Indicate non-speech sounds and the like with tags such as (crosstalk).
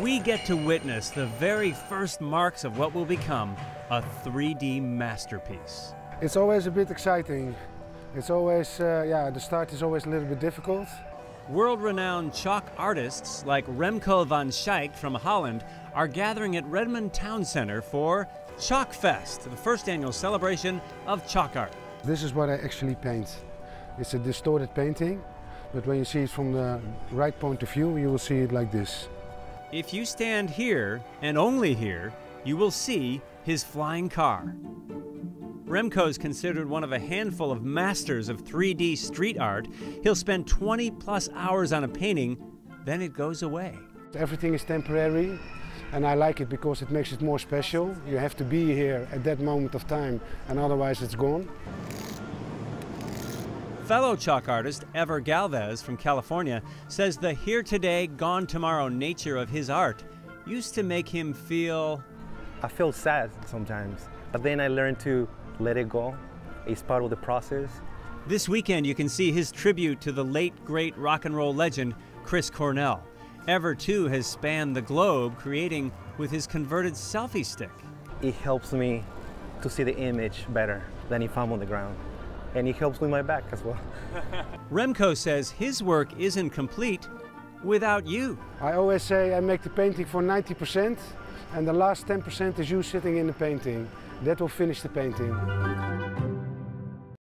we get to witness the very first marks of what will become a 3D masterpiece. It's always a bit exciting. It's always, uh, yeah, the start is always a little bit difficult. World-renowned chalk artists like Remco van Schaik from Holland are gathering at Redmond Town Center for Chalkfest, the first annual celebration of chalk art. This is what I actually paint. It's a distorted painting, but when you see it from the right point of view, you will see it like this. If you stand here, and only here, you will see his flying car. Remco is considered one of a handful of masters of 3D street art. He'll spend 20 plus hours on a painting, then it goes away. Everything is temporary, and I like it because it makes it more special. You have to be here at that moment of time, and otherwise it's gone. Fellow chalk artist Ever Galvez from California says the here today, gone tomorrow nature of his art used to make him feel. I feel sad sometimes, but then I learned to let it go. It's part of the process. This weekend, you can see his tribute to the late great rock and roll legend Chris Cornell. Ever too has spanned the globe, creating with his converted selfie stick. It helps me to see the image better than if I'm on the ground. And he helps with my back as well. (laughs) Remco says his work isn't complete without you. I always say I make the painting for 90%, and the last 10% is you sitting in the painting. That will finish the painting.